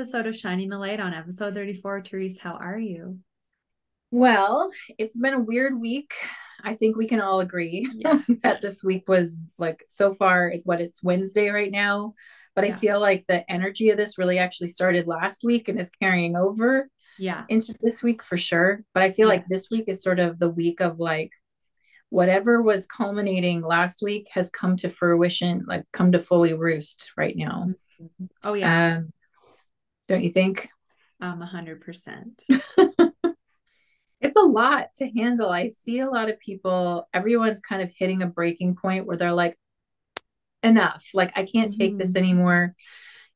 episode of Shining the Light on episode 34. Therese, how are you? Well, it's been a weird week. I think we can all agree yeah. that this week was like so far what it's Wednesday right now, but yeah. I feel like the energy of this really actually started last week and is carrying over yeah into this week for sure. But I feel yes. like this week is sort of the week of like whatever was culminating last week has come to fruition, like come to fully roost right now. Mm-hmm. Oh yeah. Um, don't you think? Um, a hundred percent. It's a lot to handle. I see a lot of people, everyone's kind of hitting a breaking point where they're like, enough. Like, I can't take mm-hmm. this anymore.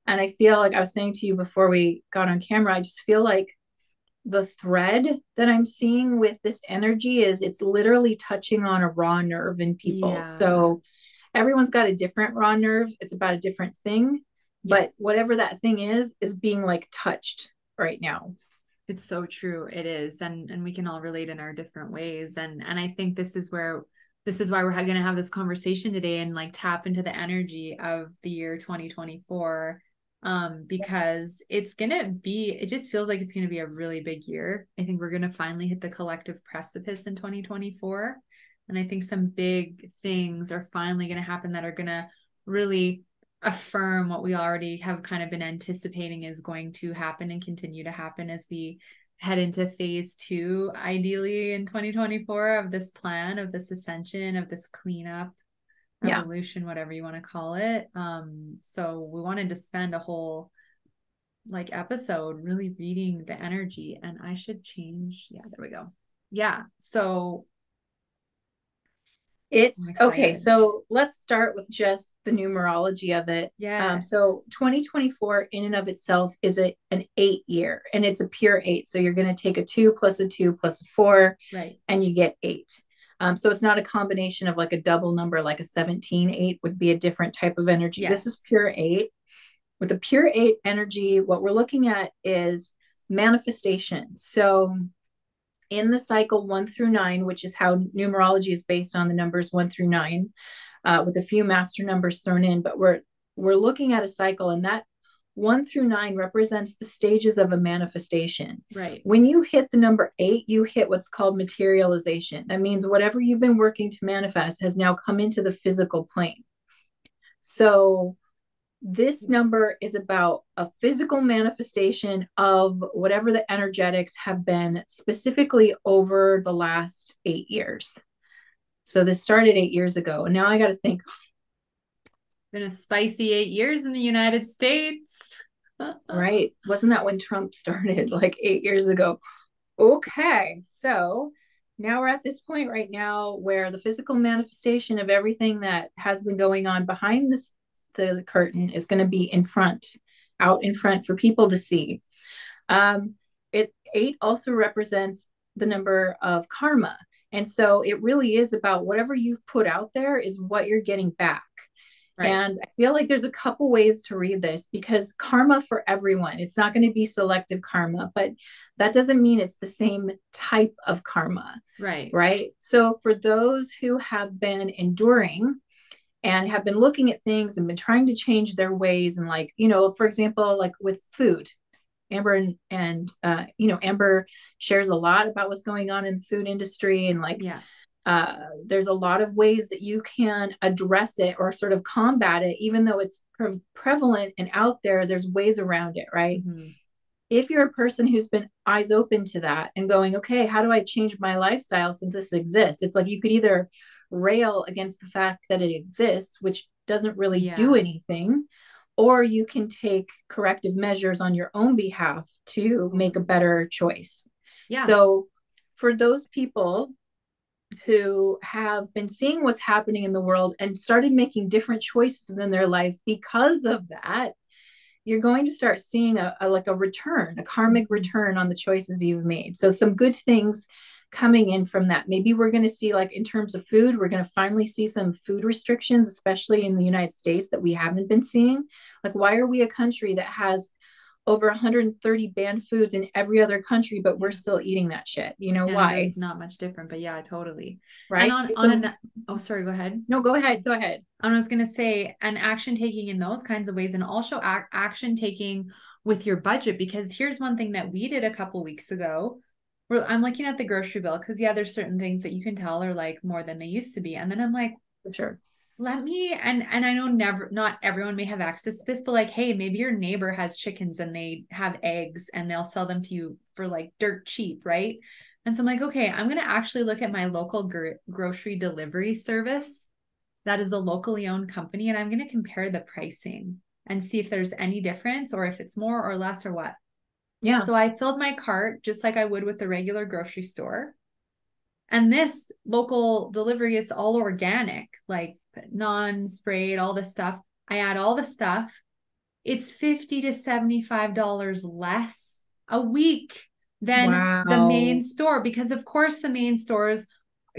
And I feel like I was saying to you before we got on camera, I just feel like the thread that I'm seeing with this energy is it's literally touching on a raw nerve in people. Yeah. So everyone's got a different raw nerve. It's about a different thing. Yeah. But whatever that thing is, is being like touched right now. It's so true. It is. And and we can all relate in our different ways. And and I think this is where this is why we're going to have this conversation today and like tap into the energy of the year 2024 um, because it's gonna be it just feels like it's gonna be a really big year i think we're gonna finally hit the collective precipice in 2024 and i think some big things are finally gonna happen that are gonna really affirm what we already have kind of been anticipating is going to happen and continue to happen as we head into phase two ideally in 2024 of this plan of this ascension of this cleanup revolution, yeah. whatever you want to call it. Um, so we wanted to spend a whole like episode really reading the energy, and I should change. Yeah, there we go. Yeah. So it's okay. So let's start with just the numerology of it. Yeah. Um, so 2024 in and of itself is a, an eight year and it's a pure eight. So you're going to take a two plus a two plus a four. Right. And you get eight. Um, so it's not a combination of like a double number, like a 17, eight would be a different type of energy. Yes. This is pure eight. With a pure eight energy, what we're looking at is manifestation. So in the cycle one through nine, which is how numerology is based on the numbers one through nine, uh, with a few master numbers thrown in, but we're we're looking at a cycle, and that one through nine represents the stages of a manifestation. Right. When you hit the number eight, you hit what's called materialization. That means whatever you've been working to manifest has now come into the physical plane. So, this number is about a physical manifestation of whatever the energetics have been specifically over the last eight years. So, this started eight years ago. And now I got to think, been a spicy eight years in the United States. right. Wasn't that when Trump started like eight years ago? Okay. So now we're at this point right now where the physical manifestation of everything that has been going on behind this the curtain is going to be in front, out in front for people to see. Um, it eight also represents the number of karma. And so it really is about whatever you've put out there is what you're getting back. Right. And I feel like there's a couple ways to read this because karma for everyone, it's not going to be selective karma, but that doesn't mean it's the same type of karma. Right. Right. So for those who have been enduring and have been looking at things and been trying to change their ways, and like, you know, for example, like with food, Amber and, and uh, you know, Amber shares a lot about what's going on in the food industry and like, yeah uh, there's a lot of ways that you can address it or sort of combat it, even though it's pre- prevalent and out there, there's ways around it, right? Mm-hmm. If you're a person who's been eyes open to that and going, okay, how do I change my lifestyle since this exists? It's like you could either rail against the fact that it exists, which doesn't really yeah. do anything, or you can take corrective measures on your own behalf to make a better choice. Yeah. So for those people who have been seeing what's happening in the world and started making different choices in their life because of that you're going to start seeing a, a, like a return a karmic mm-hmm. return on the choices you've made so some good things coming in from that maybe we're going to see like in terms of food we're going to finally see some food restrictions especially in the united states that we haven't been seeing like why are we a country that has over 130 banned foods in every other country, but we're still eating that shit. You know why? It's not much different, but yeah, totally. Right. And on, so, on an, oh, sorry, go ahead. No, go ahead. Go ahead. I was going to say, and action taking in those kinds of ways, and also ac- action taking with your budget because here's one thing that we did a couple weeks ago I'm looking at the grocery bill because yeah, there's certain things that you can tell are like more than they used to be. And then I'm like, for sure. Let me and and I know never not everyone may have access to this, but like, hey, maybe your neighbor has chickens and they have eggs and they'll sell them to you for like dirt cheap, right? And so I'm like, okay, I'm gonna actually look at my local gr- grocery delivery service that is a locally owned company and I'm gonna compare the pricing and see if there's any difference or if it's more or less or what. Yeah. So I filled my cart just like I would with the regular grocery store. And this local delivery is all organic, like non sprayed, all this stuff. I add all the stuff. It's 50 to $75 less a week than wow. the main store because, of course, the main stores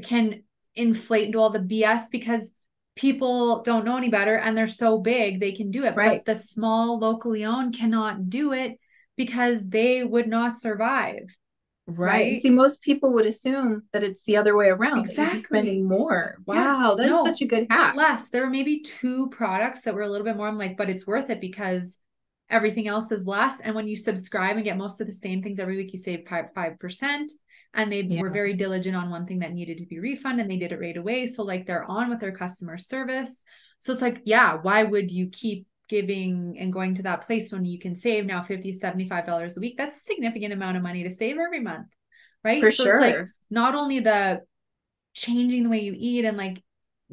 can inflate into all the BS because people don't know any better and they're so big they can do it right. but the small locally owned cannot do it because they would not survive right. right, see most people would assume that it's the other way around exactly. spending more. Wow yeah. that's no, such a good hack. Less. There were maybe two products that were a little bit more. I'm like but it's worth it because everything else is less. And when you subscribe and get most of the same things every week you save 5 percent. And they yeah. were very diligent on one thing that needed to be refunded and they did it right away. So like they're on with their customer service. So it's like yeah why would you keep giving and going to that place when you can save now 50 75 dollars a week that's a significant amount of money to save every month right? For so sure it's like not only the changing the way you eat and like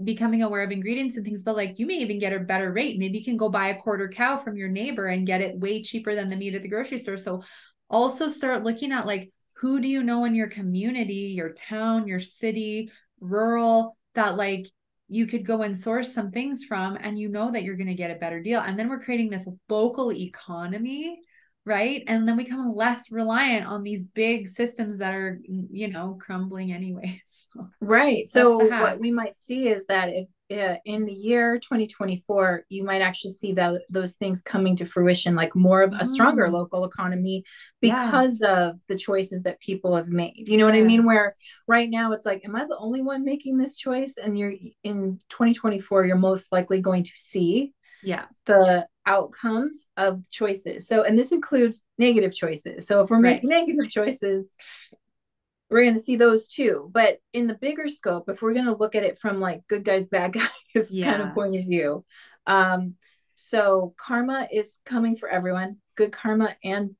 becoming aware of ingredients and things but like you may even get a better rate. Maybe you can go buy a quarter cow from your neighbor and get it way cheaper than the meat at the grocery store. So also start looking at like who do you know in your community, your town, your city, rural, that like you could go and source some things from and you know that you're going to get a better deal. And then we're creating this local economy right? And then we become less reliant on these big systems that are you know crumbling anyways so right. so what we might see is that if uh, in the year 2024 you might actually see that those things coming to fruition like more of a stronger mm. local economy because yes. of the choices that people have made you know yes. what i mean where right now it's like am i the only one making this choice and you're in 2024 you're most likely going to see yeah the outcomes of choices so and this includes negative choices so if we're right. making negative choices we're going to see those too but in the bigger scope if we're going to look at it from like good guys bad guys yeah. kind of point of view um so karma is coming for everyone good karma and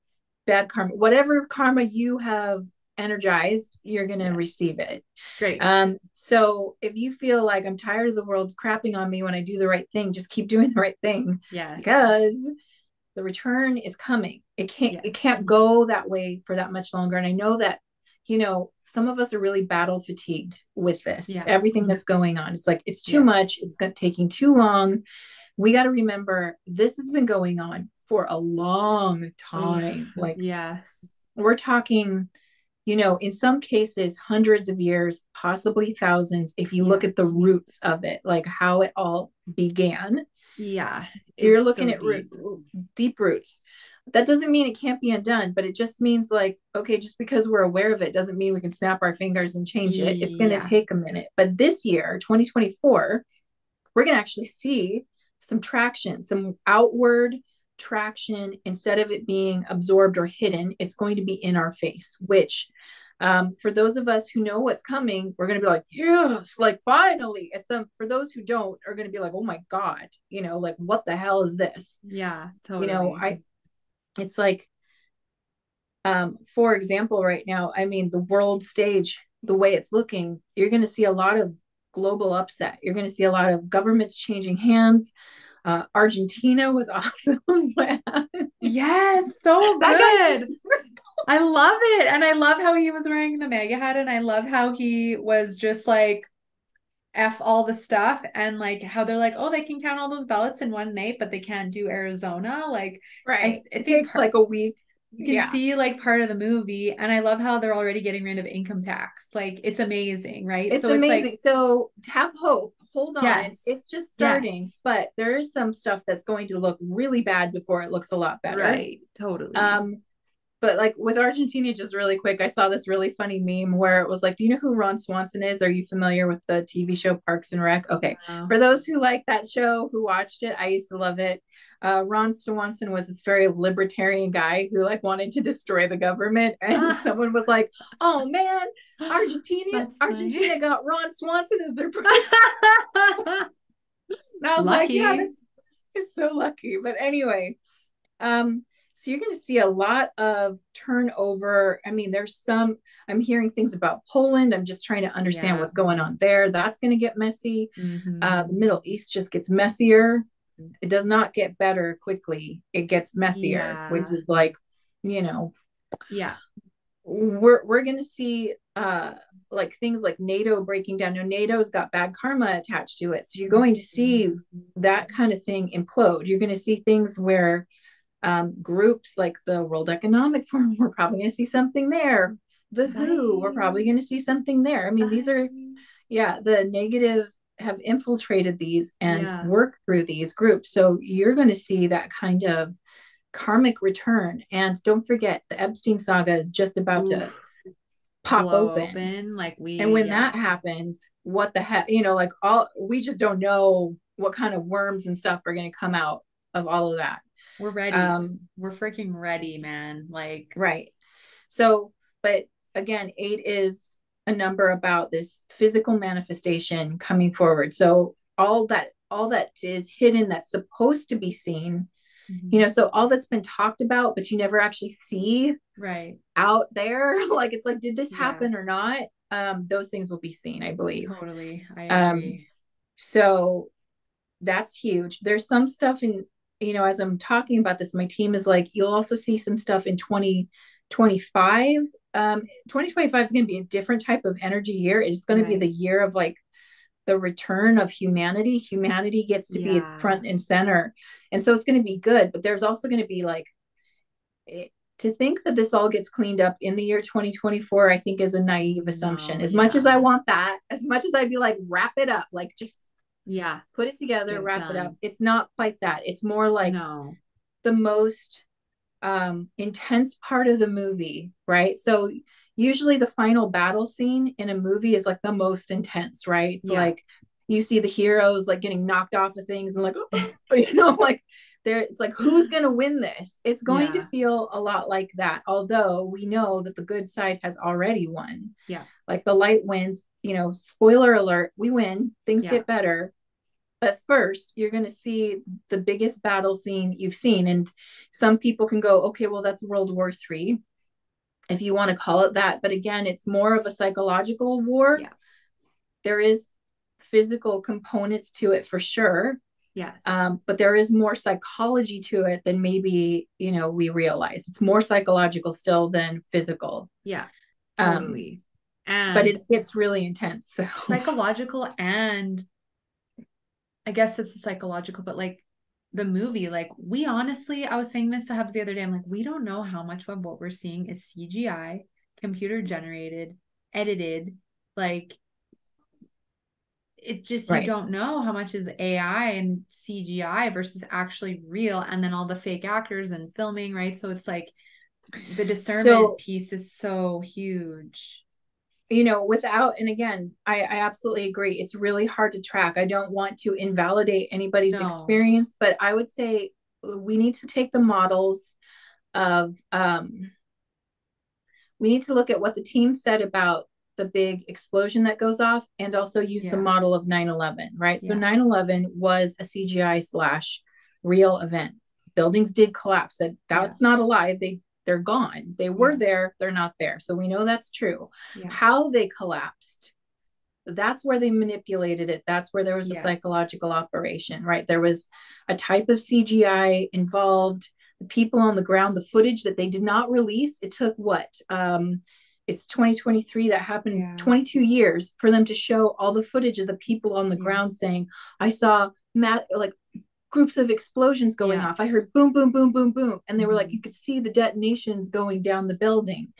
bad karma whatever karma you have energized, you're going to yes. receive it. Great. Um, so if you feel like I'm tired of the world crapping on me when I do the right thing, just keep doing the right thing. Yeah. Because the return is coming. It can't yes. it can't go that way for that much longer. And I know that, you know, some of us are really battle fatigued with this. Yeah. Everything mm-hmm. that's going on. It's like it's too yes. much. It's taking too long. We got to remember this has been going on for a long time. Like yes. We're talking you know, in some cases, hundreds of years, possibly thousands, if you look at the roots of it, like how it all began. Yeah. You're looking so at deep. Root, deep roots. That doesn't mean it can't be undone, but it just means like, okay, just because we're aware of it doesn't mean we can snap our fingers and change it. It's going to take a minute. But this year, 2024, we're going to actually see some traction, some outward traction. Instead of it being absorbed or hidden it's going to be in our face which um, for those of us who know what's coming we're going to be like yes like finally. It's some for those who don't are going to be like oh my god you know like what the hell is this? Yeah totally you know i it's like um for example right now i mean the world stage the way it's looking you're going to see a lot of global upset you're going to see a lot of governments changing hands uh, Argentina was awesome. yes, so good. I love it. And I love how he was wearing the MAGA hat. And I love how he was just like, F all the stuff and like how they're like, oh, they can count all those ballots in one night, but they can't do Arizona. Like, right. I, it takes part, like a week. You can yeah. see like part of the movie. And I love how they're already getting rid of income tax. Like, it's amazing, right? It's so amazing. It's like, so have hope hold on. Yes. It's just starting, yes. but there is some stuff that's going to look really bad before it looks a lot better. Right. Totally. Um, but like with Argentina, just really quick, I saw this really funny meme where it was like, Do you know who Ron Swanson is? Are you familiar with the TV show Parks and Rec? Okay. Wow. For those who like that show, who watched it, I used to love it. Uh, Ron Swanson was this very libertarian guy who like wanted to destroy the government. And someone was like, Oh man, Argentina, Argentina got Ron Swanson as their president. and I was lucky. like, Yeah, it's so lucky. But anyway, um, so you're going to see a lot of turnover. I mean, there's some, I'm hearing things about Poland. I'm just trying to understand yeah. what's going on there. That's going to get messy. Mm-hmm. Uh, the Middle East just gets messier. It does not get better quickly. It gets messier, yeah. which is like, you know, yeah. We're we're gonna see uh like things like NATO breaking down. Now NATO's got bad karma attached to it. So you're going to see mm-hmm. that kind of thing implode. You're going to see things where um, groups like the World Economic Forum, we're probably going to see something there. The. WHO, we're probably going to see something there. I mean, these are, yeah, the negative have infiltrated these and yeah. worked through these groups. So you're going to see that kind of karmic return. And don't forget, the Epstein saga is just about Oof. to pop open. open. Like we, and when yeah. that happens, what the heck, you know, like all we just don't know what kind of worms and stuff are going to come out of all of that. We're ready. Um, We're freaking ready, man. Like, right. So, but again, eight is a number about this physical manifestation coming forward. So, all that, all that is hidden that's supposed to be seen, mm-hmm. you know, so all that's been talked about, but you never actually see right out there. like, it's like, did this happen yeah. or not? Um, those things will be seen, I believe. Totally. I um, agree. Um, so that's huge. There's some stuff in you know, as I'm talking about this, my team is like, you'll also see some stuff in 2025. Um, 2025 is going to be a different type of energy year. It's going right. to be the year of like the return of humanity. Humanity gets to yeah. be front and center. And so it's going to be good. But there's also going to be like, it, to think that this all gets cleaned up in the year 2024, I think is a naive assumption. No, as yeah. much as I want that, as much as I'd be like, wrap it up, like just yeah put it together Get wrap it, it up it's not quite that. It's more like no. the most um intense part of the movie right? So usually the final battle scene in a movie is like the most intense right? So yeah. like you see the heroes like getting knocked off of things and like oh, you know like there it's like who's going to win this it's going yeah. to feel a lot like that although we know that the good side has already won yeah like the light wins you know spoiler alert we win things yeah. get better but first you're going to see the biggest battle scene you've seen and some people can go okay well that's world war three if you want to call it that but again it's more of a psychological war yeah. there is physical components to it for sure yes um, but there is more psychology to it than maybe you know we realize it's more psychological still than physical yeah totally um, and but it gets really intense so. psychological and I guess that's the psychological, but like the movie, like we honestly, I was saying this to Hubs the other day. I'm like, we don't know how much of what we're seeing is CGI, computer generated, edited. Like it's just right. you don't know how much is AI and CGI versus actually real, and then all the fake actors and filming, right? So it's like the discernment so, piece is so huge you know without and again I, I absolutely agree it's really hard to track i don't want to invalidate anybody's no. experience but i would say we need to take the models of um we need to look at what the team said about the big explosion that goes off and also use yeah. the model of 9-11 right yeah. so 9-11 was a cgi slash real event buildings did collapse that that's yeah. not a lie they they're gone. They were there, they're not there. So we know that's true. How they collapsed, that's where they manipulated it. That's where there was a psychological operation, right? There was a type of CGI involved. The people on the ground, the footage that they did not release, it took what? Um, it's 2023 that happened yeah. 22 years for them to show all the footage of the people on the yeah. ground saying i saw matt like groups of explosions going yeah. off. I heard boom, boom, boom, boom, boom. And they were like, mm-hmm. you could see the detonations going down the building.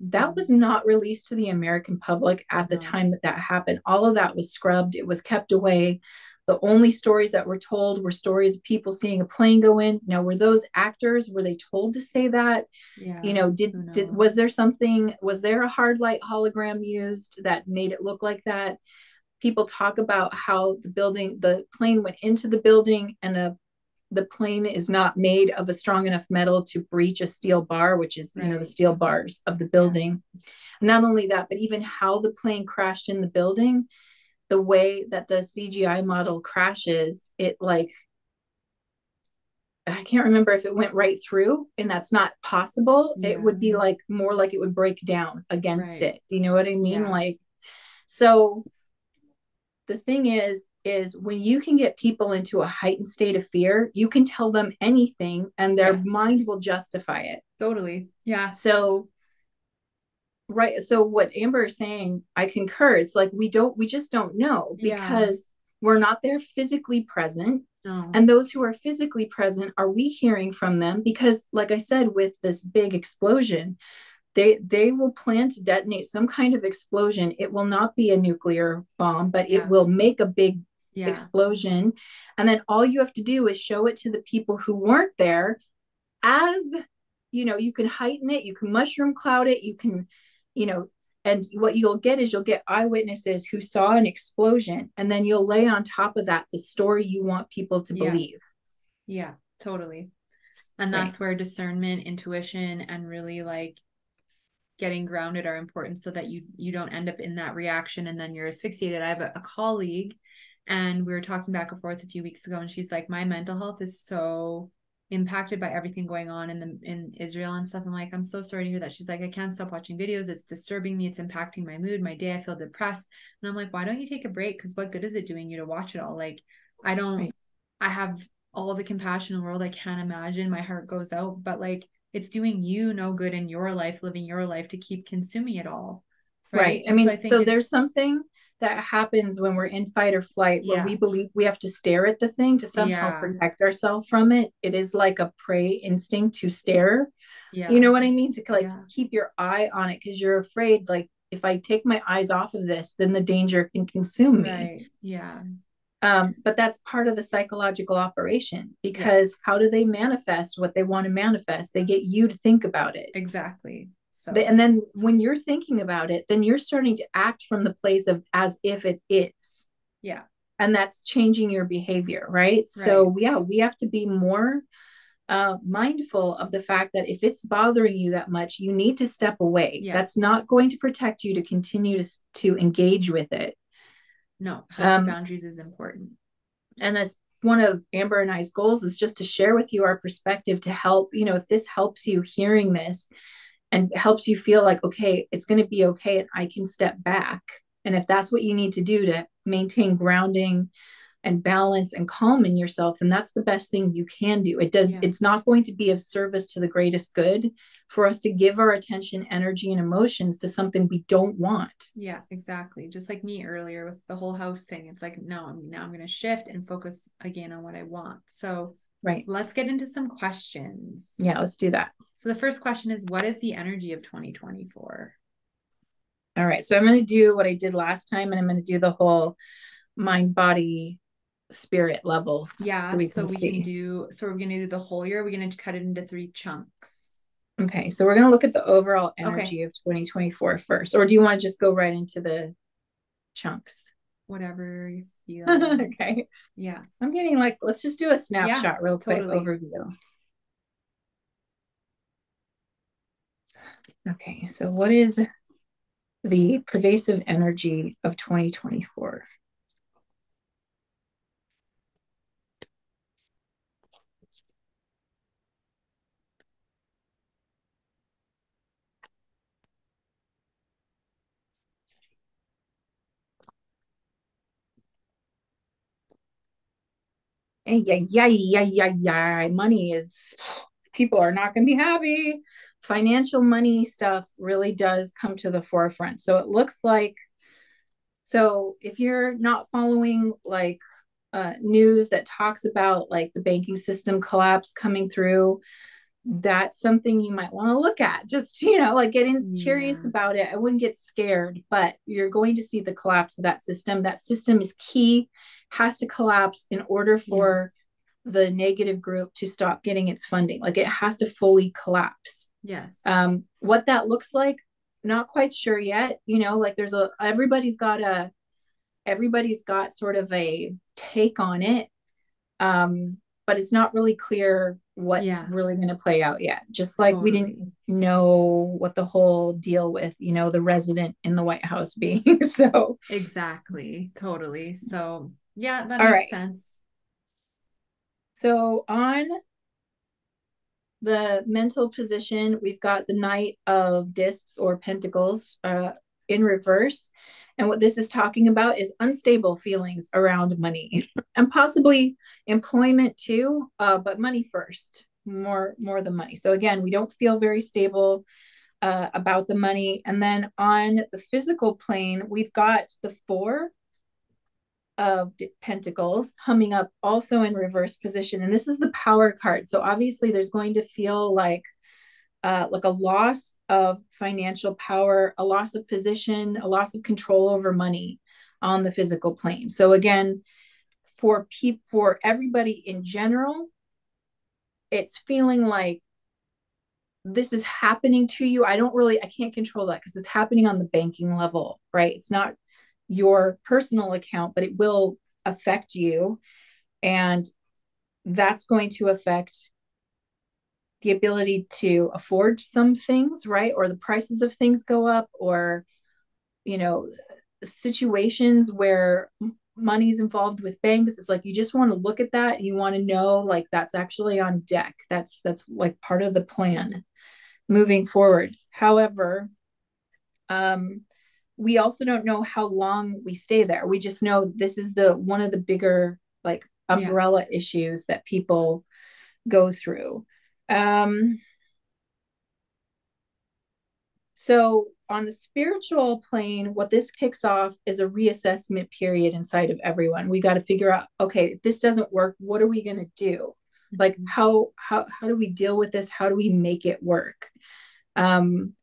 That mm-hmm. was not released to the American public at the time that that happened. All of that was scrubbed, it was kept away. The only stories that were told were stories of people seeing a plane go in. Now were those actors were they told to say that? Yeah, you know did did was there something was there a hard light hologram used that made it look like that? People talk about how the building the plane went into the building and a the plane is not made of a strong enough metal to breach a steel bar which is right. you know the steel bars of the building. Yeah. not only that but even how the plane crashed in the building the way that the CGI model crashes, it like I can't remember if it went right through, and that's not possible. Yeah. It would be like more like it would break down against right. it. Do you know what I mean? Yeah. Like, so the thing is, is when you can get people into a heightened state of fear, you can tell them anything and their yes. mind will justify it. Totally. Yeah. So right so what amber is saying i concur it's like we don't we just don't know because yeah. we're not there physically present and those who are physically present are we hearing from them because like i said with this big explosion they they will plan to detonate some kind of explosion it will not be a nuclear bomb but yeah. it will make a big yeah. explosion and then all you have to do is show it to the people who weren't there as you know you can heighten it you can mushroom cloud it you can you know, and what you'll get is you'll get eyewitnesses who saw an explosion, and then you'll lay on top of that the story you want people to yeah. believe. Yeah, totally. And that's right. where discernment, intuition, and really like getting grounded are important so that you you don't end up in that reaction and then you're asphyxiated. I have a, a colleague and we were talking back and forth a few weeks ago and she's like my mental health is so impacted by everything going on in the in Israel and stuff. I'm like, I'm so sorry to hear that. She's like, I can't stop watching videos. It's disturbing me. It's impacting my mood, my day. I feel depressed. And I'm like, why don't you take a break? Because what good is it doing you to watch it all? Like, I don't. Right. I have all the compassion in the world. I can't imagine. My heart goes out, but like, it's doing you no good in your life, living your life to keep consuming it all. Right. right. I mean, so, I so there's something that happens when we're in fight or flight where yeah. we believe we have to stare at the thing to somehow yeah. protect ourselves from it it is like a prey instinct to stare yeah. you know what i mean to like yeah. keep your eye on it because you're afraid like if i take my eyes off of this then the danger can consume me right. yeah um, but that's part of the psychological operation because how do they manifest what they want to manifest they get you to think about it exactly so and then when you're thinking about it, then you're starting to act from the place of as if it is. Yeah. And that's changing your behavior, right? right. So yeah, we have to be more uh, mindful of the fact that if it's bothering you that much, you need to step away. Yeah. That's not going to protect you to continue to to engage with it. No, um, boundaries is important. And that's one of Amber and I's goals is just to share with you our perspective to help, you know, if this helps you hearing this, and helps you feel like okay it's going to be okay and i can step back. And if that's what you need to do to maintain grounding and balance and calm in yourself then that's the best thing you can do. It does yeah. it's not going to be of service to the greatest good for us to give our attention energy and emotions to something we don't want. Yeah exactly. Just like me earlier with the whole house thing it's like no I'm now i'm going to shift and focus again on what i want. So Right. Let's get into some questions. Yeah, let's do that. So the first question is what is the energy of 2024? All right. So I'm going to do what I did last time and I'm going to do the whole mind body spirit levels. Yeah. So we can, so we can do so we're going to do the whole year. We're going to cut it into three chunks. Okay. So we're going to look at the overall energy okay. of 2024 first. Or do you want to just go right into the chunks? Whatever feel. okay. Yeah. I'm getting like, let's just do a snapshot yeah, real quick totally. overview. Okay. So, what is the pervasive energy of 2024? Yeah, yeah, yeah, yeah, yeah. Money is, people are not going to be happy. Financial money stuff really does come to the forefront. So it looks like, so if you're not following like uh, news that talks about like the banking system collapse coming through, that's something you might want to look at. Just, you know, like getting yeah. curious about it. I wouldn't get scared, but you're going to see the collapse of that system. That system is key has to collapse in order for yeah. the negative group to stop getting its funding. Like it has to fully collapse. Yes. Um, what that looks like, not quite sure yet. You know, like there's a everybody's got a everybody's got sort of a take on it. Um, but it's not really clear what's yeah. really going to play out yet. Just like totally. we didn't know what the whole deal with, you know, the resident in the White House being. so exactly, totally. So yeah, that All makes right. sense. So on the mental position, we've got the Knight of Discs or Pentacles uh, in reverse. And what this is talking about is unstable feelings around money and possibly employment too, uh, but money first, more more the money. So again, we don't feel very stable uh, about the money. And then on the physical plane, we've got the four of pentacles coming up also in reverse position. And this is the power card. So obviously there's going to feel like uh, like a loss of financial power a loss of position a loss of control over money on the physical plane. So again for people for everybody in general it's feeling like this is happening to you. I don't really i can't control that because it's happening on the banking level right? It's not your personal account, but it will affect you. And that's going to affect the ability to afford some things, right? Or the prices of things go up, or, you know, situations where money's involved with banks it's like you just want to look at that you want to know like that's actually on deck that's that's like part of the plan moving forward however um we also don't know how long we stay there. We just know this is the one of the bigger like umbrella yeah. issues that people go through. Um, so on the spiritual plane, what this kicks off is a reassessment period inside of everyone. We got to figure out, okay, this doesn't work. What are we going to do? Like mm-hmm. how how how do we deal with this? How do we make it work? Um,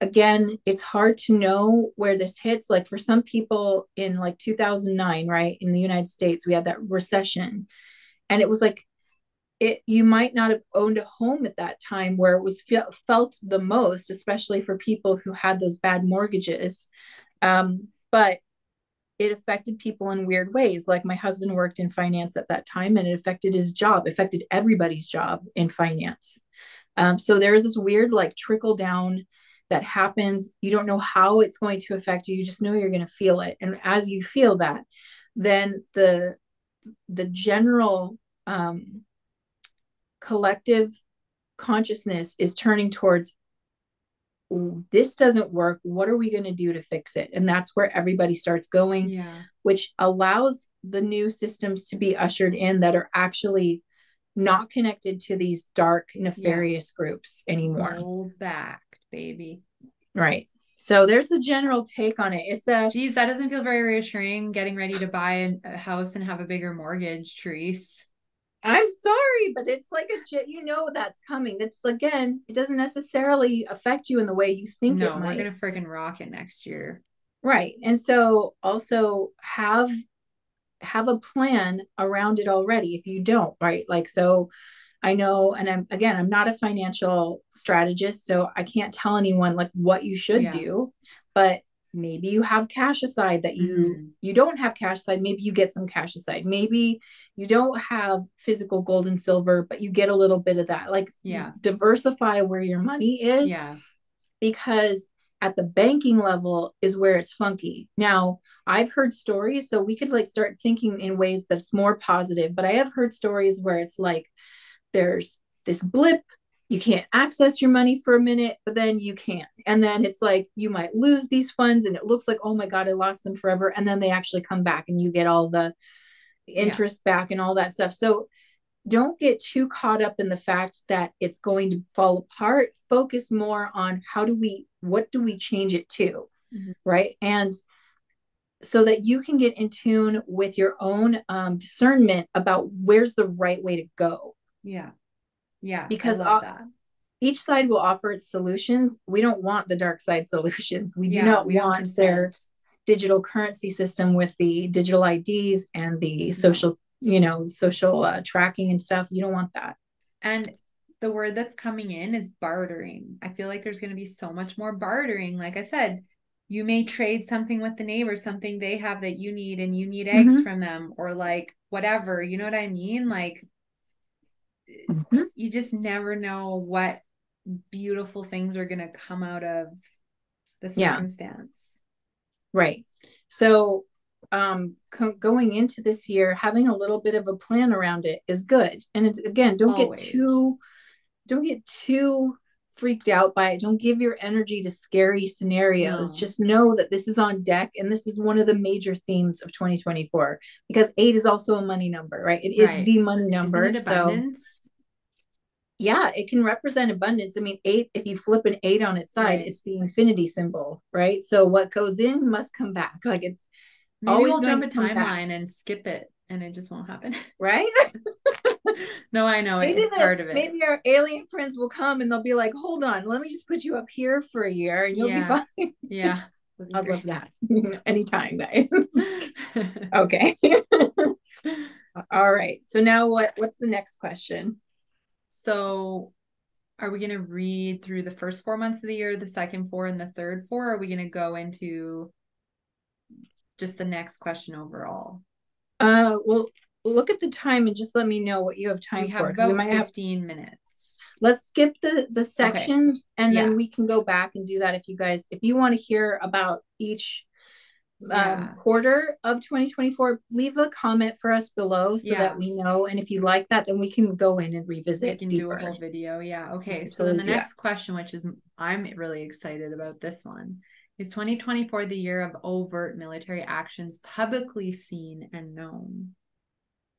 again, it's hard to know where this hits. Like for some people in like 2009, right, in the United States, we had that recession. And it was like, it, you might not have owned a home at that time where it was fe- felt the most, especially for people who had those bad mortgages. Um, but it affected people in weird ways. Like my husband worked in finance at that time, and it affected his job, affected everybody's job in finance. Um, so there is this weird like trickle down that happens. You don't know how it's going to affect you. You just know you're going to feel it. And as you feel that, then the the general um, collective consciousness is turning towards this doesn't work what are we going to do to fix it and that's where everybody starts going yeah. which allows the new systems to be ushered in that are actually not connected to these dark nefarious yeah. groups anymore hold back baby. Right. So there's the general take on it. It's a geez, that doesn't feel very reassuring. Getting ready to buy a house and have a bigger mortgage, Therese. I'm sorry, but it's like a you know that's coming. That's again, it doesn't necessarily affect you in the way you think no, we're gonna freaking rock it next year. Right. And so also have have a plan around it already if you don't, right? Like so I know, and I'm again, I'm not a financial strategist, so I can't tell anyone like what you should yeah. do, but maybe you have cash aside that you mm-hmm. you don't have cash aside maybe you get some cash aside maybe you don't have physical gold and silver but you get a little bit of that like yeah diversify where your money is yeah because at the banking level is where it's funky now i've heard stories so we could like start thinking in ways that's more positive but i have heard stories where it's like there's this blip you can't access your money for a minute but then you can. And then it's like you might lose these funds and it looks like oh my god i lost them forever. And then they actually come back and you get all the interest yeah. back and all that stuff. So don't get too caught up in the fact that it's going to fall apart. Focus more on how do we what do we change it to mm-hmm. right? And so that you can get in tune with your own um, discernment about where's the right way to go yeah. Yeah. Because that. each side will offer its solutions. We don't want the dark side solutions. We do not we want their digital currency system with the digital IDs and the social, you know, social uh, tracking and stuff. You don't want that. And the word that's coming in is bartering. I feel like there's going to be so much more bartering. Like I said, you may trade something with the neighbor, something they have that you need, and you need eggs mm-hmm. from them, or like whatever. You know what I mean? Like, mm-hmm. you just never know what beautiful things are going to come out of the circumstance. Yeah. Right. So, um, co- going into this year, having a little bit of a plan around it is good. And it's again, don't Always. get too don't get too freaked out by it. Don't give your energy to scary scenarios. No. Just know that this is on deck and this is one of the major themes of 2024 because 8 is also a money number, right? It right. is the money number. so yeah, it can represent abundance. I mean, 8 if you flip an 8 on its side, right. it's the infinity symbol, right? So what goes in must come back. Like it's Maybe always we'll jump a timeline and skip it and it just won't happen. Right? no, I know maybe it's the, part of it. Maybe our alien friends will come and they'll be like, hold on, let me just put you up here for a year and you'll yeah. be fine. Yeah. I'd love that. Anytime, guys. okay. All right. So now what what's the next question? So are we going to read through the first four months of the year, the second four, and the third four? are we going to go into just the next question overall? Uh, well, look at the time and just let me know what you have time we for. Have about we might 15 have... minutes. Let's skip the the sections okay. and yeah. then we can go back and do that if you guys if you want to hear about each yeah. um, quarter of 2024 leave a comment for us below so yeah. that we know and if you like that then we can go in and revisit we can deeper. do a whole video yeah okay so then the next question which is i'm really excited about this one is 2024 the year of overt military actions publicly seen and known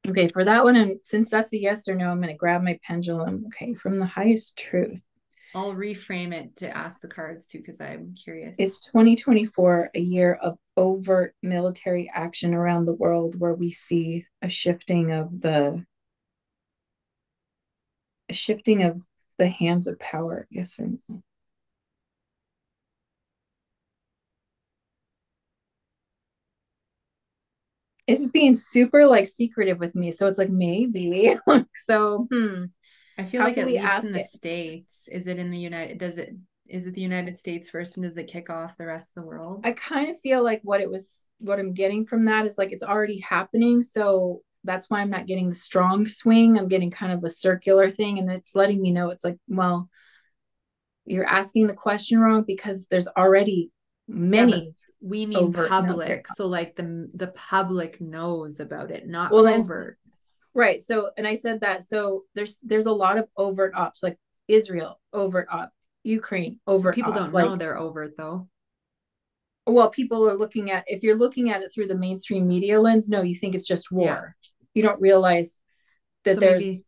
Okay, for that one, and since that's a yes or no, I'm going to grab my pendulum. Okay, from the highest truth. I'll reframe it to ask the cards too, because I'm curious. Is 2024 a year of overt military action around the world where we see a shifting of the a shifting of the hands of power? Yes or no? it's being super like secretive with me. So it's like maybe. so hmm. I feel How like at least in the it? States, is it in the United does it is it the United States first and does it kick off the rest of the world? I kind of feel like what it was what I'm getting from that is like it's already happening. So that's why I'm not getting the strong swing. I'm getting kind of a circular thing. And it's letting me know it's like, well, you're asking the question wrong because there's already many yeah, we mean public so like the the public knows about it not well, overt right so and i said that so there's there's a lot of overt ops like israel overt op ukraine over people uh, don't like, know they're overt though well people are looking at if you're looking at it through the mainstream media lens no you think it's just war yeah. you don't realize that so there's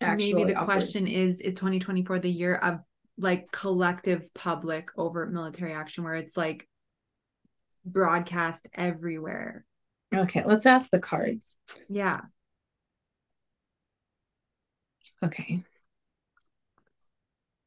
maybe, maybe the question is is 2024 the year of like collective public overt military action where it's like broadcast everywhere. Okay, let's ask the cards. Yeah. Okay.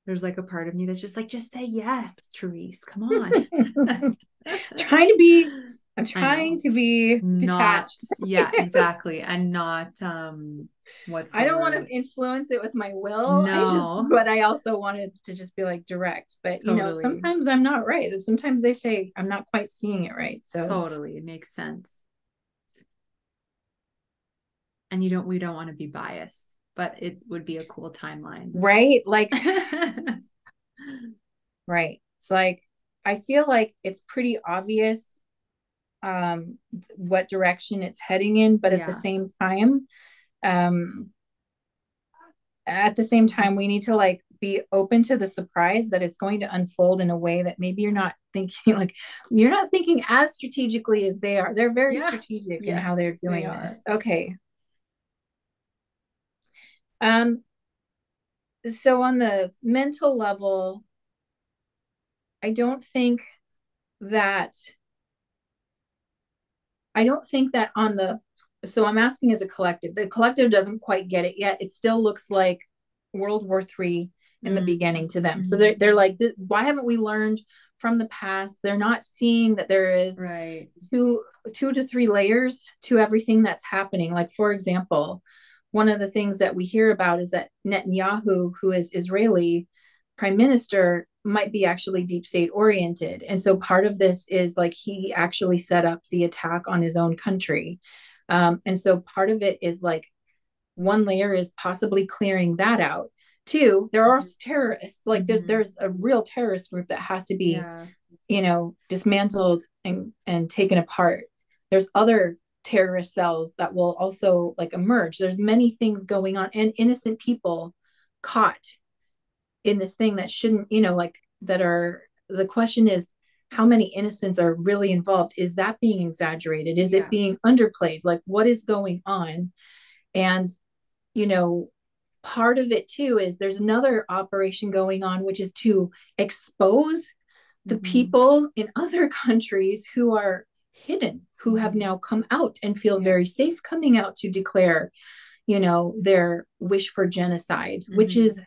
There's like a part of me that's just like, just say yes, Therese. Come on. trying to be I'm trying to be detached. Not, yeah, exactly. And not um what's I don't word? want to influence it with my will. No. I just but I also wanted to just be like direct. But totally. you know, sometimes I'm not right. Sometimes they say I'm not quite seeing it right. So totally it makes sense. And you don't we don't want to be biased, but it would be a cool timeline. Right? Like right. It's like I feel like it's pretty obvious um, what direction it's heading in, but yeah. at the same time, um, at the same time, we need to like be open to the surprise that it's going to unfold in a way that maybe you're not thinking like you're not thinking as strategically as they are. They're very yeah. strategic yes, in how they're doing they this. Okay. Um so on the mental level, I don't think that I don't think that on the so I'm asking as a collective. The collective doesn't quite get it yet. It still looks like World War Three. in the mm. beginning to them. So they're they're like, why haven't we learned from the past? They're not seeing that there is right. two two to three layers to everything that's happening. Like for example, one of the things that we hear about is that Netanyahu, who is Israeli prime minister, might be actually deep state oriented. And so part of this is like he actually set up the attack on his own country. Um, and so part of it is like one layer is possibly clearing that out. Two, there are mm-hmm. terrorists, like mm-hmm. there, there's a real terrorist group that has to be, yeah. you know, dismantled and, and taken apart. There's other terrorist cells that will also like emerge. There's many things going on and innocent people caught in this thing that shouldn't, you know, like that are the question is how many innocents are really involved? Is that being exaggerated? Is yeah. it being underplayed? Like what is going on? And, you know, part of it too is there's another operation going on, which is to expose the mm-hmm. people in other countries who are hidden, who have mm-hmm. now come out and feel yeah. very safe coming out to declare, you know, their wish for genocide, mm-hmm. which is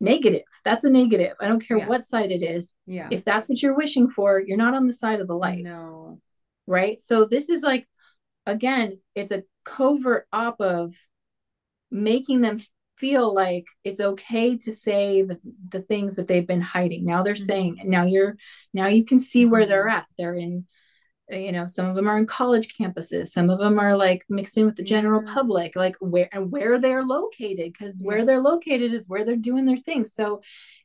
negative. That's a negative. I don't care yeah. what side it is. Yeah. If that's what you're wishing for, you're not on the side of the light. No. Right. So this is like, again, it's a covert op of making them feel like it's okay to say the, the things that they've been hiding. Now they're mm-hmm. saying, now you're, now you can see where they're mm-hmm. at. They're in you know some of them are in college campuses some of them are like mixed in with the general public like where and where they're located because where they're located is where they're doing their thing. So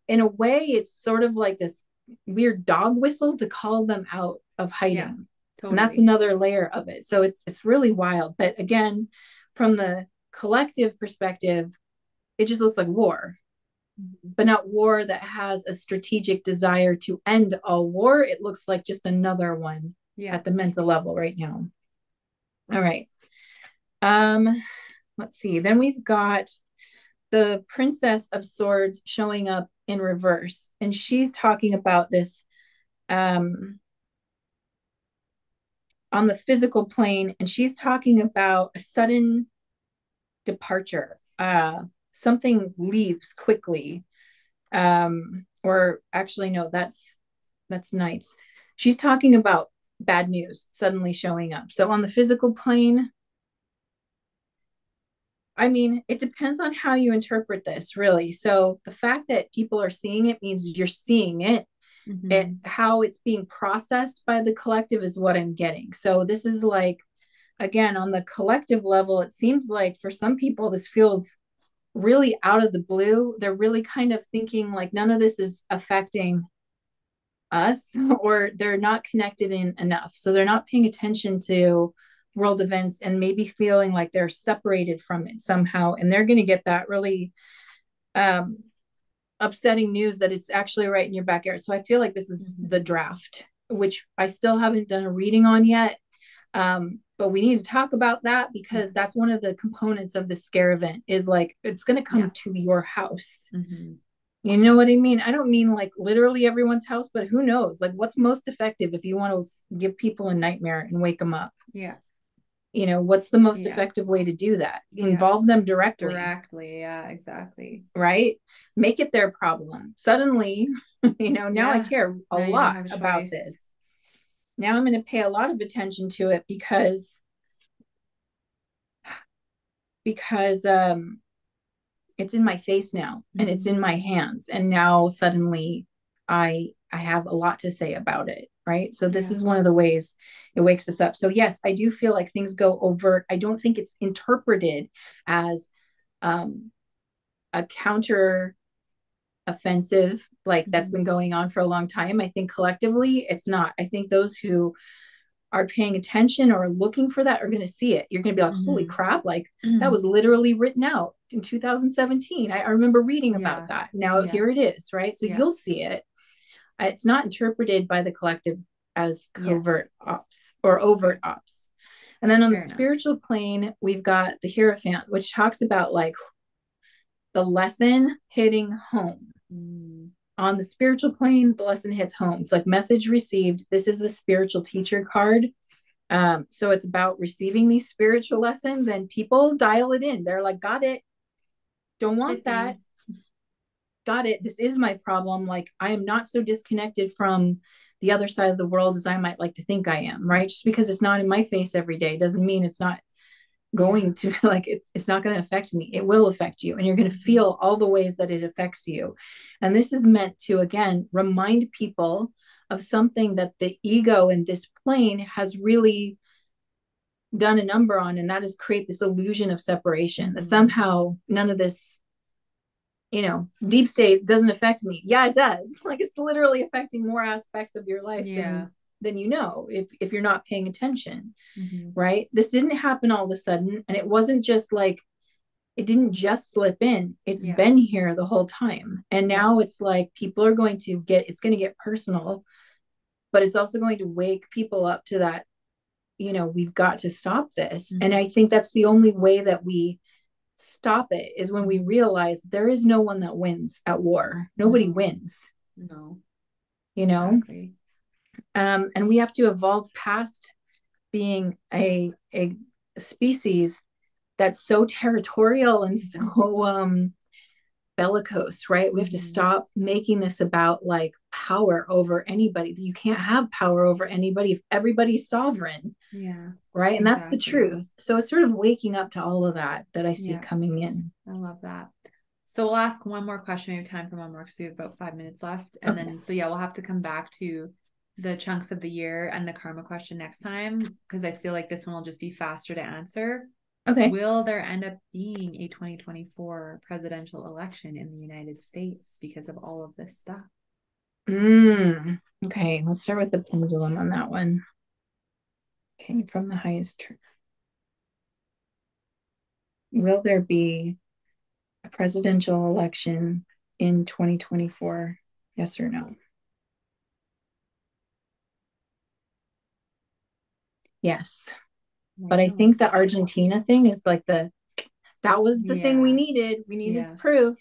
in a way it's sort of like this weird dog whistle to call them out of hiding. Yeah, totally. and that's another layer of it. So it's it's really wild. But again from the collective perspective it just looks like war. Mm-hmm. but not war that has a strategic desire to end all war. It looks like just another one yeah. at the mental level right now. All right. Um, let's see. Then we've got the Princess of Swords showing up in reverse, and she's talking about this um on the physical plane, and she's talking about a sudden departure. Uh something leaves quickly. Um, or actually, no, that's that's Knights. She's talking about bad news suddenly showing up. So on the physical plane, I mean, it depends on how you interpret this, really. So the fact that people are seeing it means you're seeing it. Mm-hmm. And how it's being processed by the collective is what I'm getting. So this is like, again, on the collective level, it seems like for some people, this feels really out of the blue. They're really kind of thinking like none of this is affecting us or they're not connected in enough so they're not paying attention to world events and maybe feeling like they're separated from it somehow and they're going to get that really um, upsetting news that it's actually right in your backyard so i feel like this is mm-hmm. the draft which i still haven't done a reading on yet um, but we need to talk about that because that's one of the components of the scare event is like it's going to come yeah. to your house mm-hmm. You know what I mean? I don't mean like literally everyone's house, but who knows? Like, what's most effective if you want to give people a nightmare and wake them up? Yeah. You know, what's the most yeah. effective way to do that? Yeah. Involve them directly. Directly. Yeah, exactly. Right? Make it their problem. Suddenly, you know, now yeah. I care a now lot a about this. Now I'm going to pay a lot of attention to it because because um it's in my face now mm-hmm. and it's in mm-hmm. my hands and now suddenly i i have a lot to say about it right so this yeah. is one of the ways it wakes us up so yes i do feel like things go overt i don't think it's interpreted as um a counter offensive like mm-hmm. that's been going on for a long time i think collectively it's not i think those who are paying attention or looking for that are going to see it. You're going to be like, mm-hmm. holy crap, like mm-hmm. that was literally written out in 2017. I, I remember reading yeah. about that. Now yeah. here it is, right? So yeah. you'll see it. It's not interpreted by the collective as covert ops or overt ops. And then on Fair the enough. spiritual plane, we've got the Hierophant, which talks about like the lesson hitting home. Mm on the spiritual plane, the lesson hits home. It's like message received. This is the spiritual teacher card. Um, so it's about receiving these spiritual lessons, and people dial it in. They're like, got it. Don't want that. got it. This is my problem. Like, I am not so disconnected from the other side of the world as I might like to think I am, right? Just because it's not in my face every day doesn't mean it's not going to like it, it's not going to affect me. It will affect you and you're going to feel all the ways that it affects you. And this is meant to again remind people of something that the ego in this plane has really done a number on and that is create this illusion of separation that mm-hmm. somehow none of this you know deep state doesn't affect me. Yeah it does. Like it's literally affecting more aspects of your life yeah. than than you know if if you're not paying attention mm-hmm. right? This didn't happen all of a sudden and it wasn't just like it didn't just slip in. It's yeah. been here the whole time. And now it's like people are going to get it's going to get personal but it's also going to wake people up to that you know we've got to stop this. Mm-hmm. and i think that's the only way that we stop it is when we realize there is no one that wins at war. Nobody wins. No. You know? Exactly. Um and we have to evolve past being a a species that's so territorial and so um bellicose, right? We have to mm-hmm. stop making this about like power over anybody. You can't have power over anybody if everybody's sovereign. Yeah. Right. And that's the truth. So it's sort of waking up to all of that that I see yeah. coming in. I love that. So we'll ask one more question. We have time for one more because we have about five minutes left. And okay. then, so yeah, we'll have to come back to the chunks of the year and the karma question next time because I feel like this one will just be faster to answer. Okay. Will there end up being a 2024 presidential election in the United States because of all of this stuff? Mm, okay, let's start with the pendulum on that one. Okay, from the highest truth. Will there be a presidential election in 2024? Yes or no? Yes but I think the Argentina thing is like the that was the yeah. thing we needed. We needed yeah. proof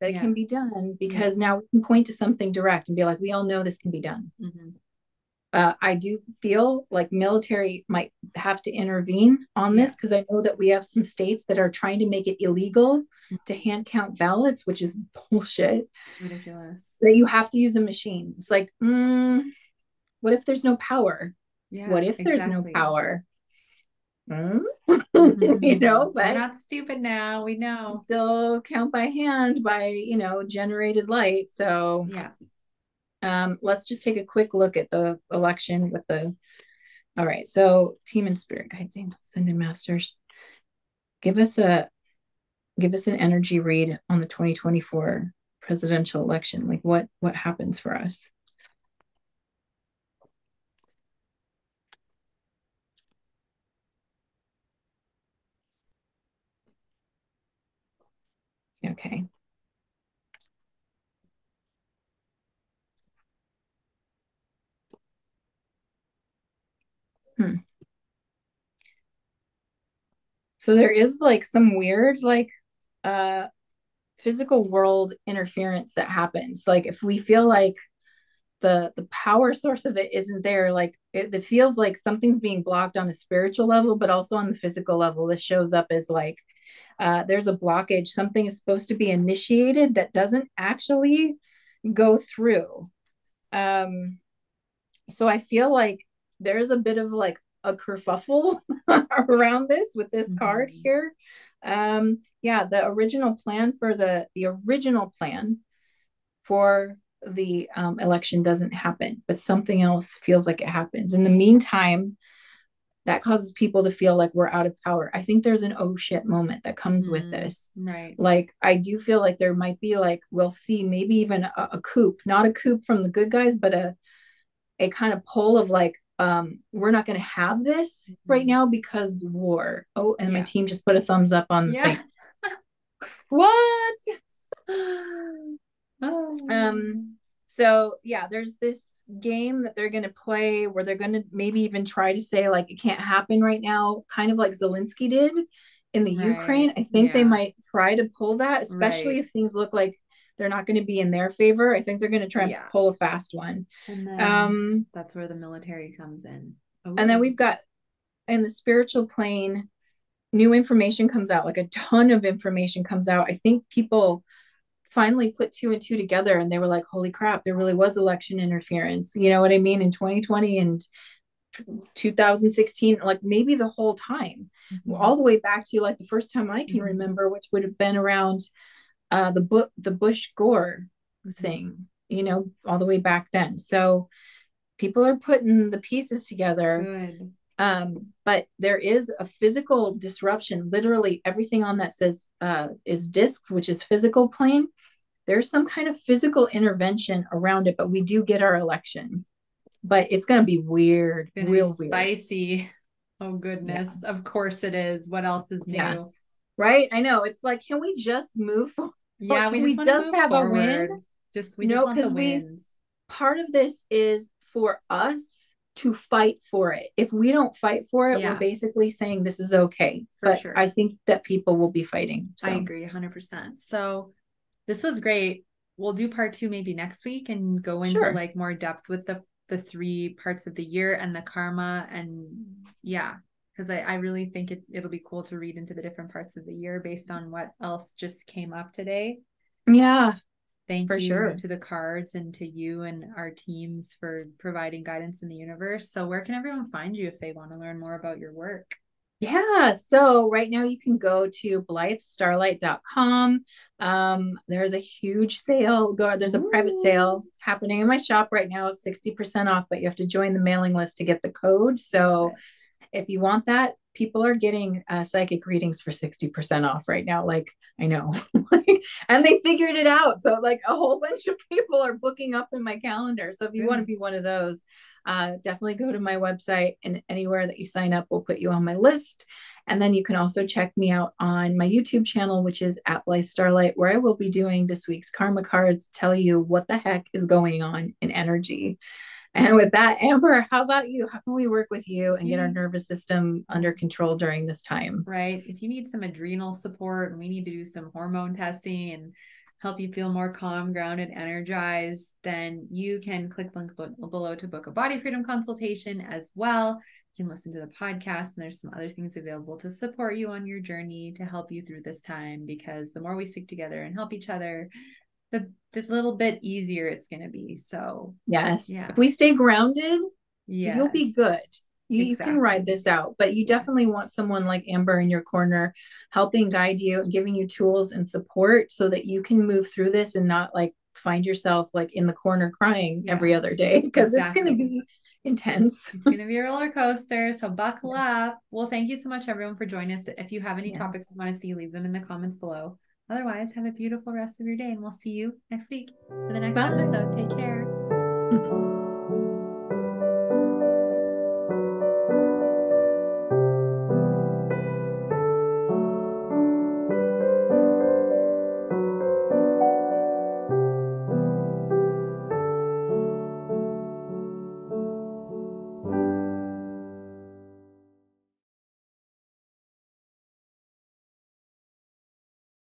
that it can be done because now we can point to something direct and be like, we all know this can be done. Mm-hmm. Uh, I do feel like military might have to intervene on this because I know that we have some states that are trying to make it illegal mm-hmm. to hand count ballots, which is bullshit. Ridiculous. That you have to use a machine. It's like, mm, what if there's no power? Yeah, what if exactly. there's no power? mm-hmm. you know, but We're not stupid now. We know. Still count by hand by, you know, generated light. So yeah. Um, let's just take a quick look at the election with the all right. So team and spirit guides, angels, in masters. Give us a give us an energy read on the 2024 presidential election. Like what what happens for us? Okay. Hmm. So there is like some weird like uh physical world interference that happens. Like if we feel like the the power source of it isn't there, like it, it feels like something's being blocked on a spiritual level, but also on the physical level. This shows up as like uh, there's a blockage, something is supposed to be initiated that doesn't actually go through. Um, so I feel like there's a bit of like a kerfuffle around this with this mm-hmm. card here. Um, yeah, the original plan for the the original plan for the um, election doesn't happen, but something else feels like it happens. In the meantime, that causes people to feel like we're out of power. I think there's an oh shit moment that comes mm, with this. Right. Like I do feel like there might be like we'll see maybe even a, a coup, not a coup from the good guys, but a a kind of pull of like um we're not going to have this mm-hmm. right now because war. Oh, and yeah. my team just put a thumbs up on yeah. what? oh. Um so yeah, there's this game that they're going to play where they're going to maybe even try to say like it can't happen right now, kind of like Zelensky did in the right. Ukraine. I think yeah. they might try to pull that, especially right. if things look like they're not going to be in their favor. I think they're going to try yeah. pull a fast one. um, that's where the military comes in. And then we've got in the spiritual plane, new information comes out, like a ton of information comes out. I think people finally put two and two together and they were like, holy crap, there really was election interference. You know what I mean? In 2020 and 2016, like maybe the whole time, mm-hmm. all the way back to like the first time I can mm-hmm. remember, which would have been around uh, the book, the Bush Gore thing, you know, all the way back then. So people are putting the pieces together. Good. Um, but there is a physical disruption. Literally, everything on that says uh, is discs, which is physical plane. There's some kind of physical intervention around it, but we do get our election. But it's going to be weird, real weird. Spicy. Oh, goodness. Yeah. Of course it is. What else is new? Yeah. Right? I know. It's like, can we just move forward? Yeah, we just, we just have forward. a win. Just we no, because we part of this is for us to fight for it. If we don't fight for it, yeah. we're basically saying this is okay. For but sure. I think that people will be fighting. So. I agree 100%. So this was great. We'll do part 2 maybe next week and go into sure. like more depth with the the three parts of the year and the karma and yeah, because I, I really think it, it'll be cool to read into the different parts of the year based on what else just came up today. Yeah. Thank for you sure. to the cards and to you and our teams for providing guidance in the universe. So, where can everyone find you if they want to learn more about your work? Yeah. So right now you can go to blythestarlight.com. Um, there's a huge sale. Go there's a Ooh. private sale happening in my shop right now. 60% off, but you have to join the mailing list to get the code. So okay. if you want that, people are getting uh, psychic readings for 60% off right now. Like, I know. and they figured it out. So, like, a whole bunch of people are booking up in my calendar. So, if you mm. want to be one of those, uh, definitely go to my website and anywhere that you sign up will put you on my list. And then you can also check me out on my YouTube channel, which is at Blythe Starlight, where I will be doing this week's karma cards, tell you what the heck is going on in energy. And with that, Amber, how about you? How can we work with you and get our nervous system under control during this time? Right. If you need some adrenal support and we need to do some hormone testing and help you feel more calm, grounded, energized, then you can click link below to book a body freedom consultation as well. You can listen to the podcast, and there's some other things available to support you on your journey to help you through this time because the more we stick together and help each other, the the little bit easier it's going to be. So yes, yeah. if we stay grounded, yes. you'll be good. You, exactly. you can ride this out, but you definitely want someone like Amber in your corner, helping guide you and giving you tools and support so that you can move through this and not like find yourself like in the corner crying yeah. every other day because exactly. it's going to be intense. it's going to be a roller coaster. So buckle up. Well, thank you so much, everyone, for joining us. If you have any yes. topics you want to see, leave them in the comments below. Otherwise, have a beautiful rest of your day, and we'll see you next week for the next Bye. episode. Take care.